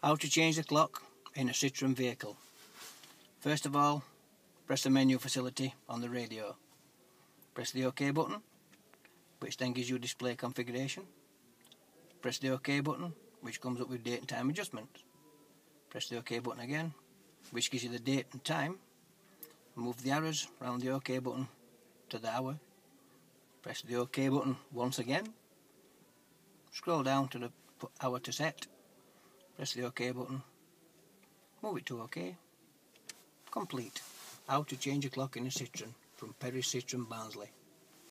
How to change the clock in a Citroen vehicle. First of all, press the menu facility on the radio. Press the OK button, which then gives you display configuration. Press the OK button, which comes up with date and time adjustments. Press the OK button again, which gives you the date and time. Move the arrows around the OK button to the hour. Press the OK button once again. Scroll down to the hour to set Press the OK button. Move it to OK. Complete. How to change a clock in a Citroen from Perry Citroen Barnsley.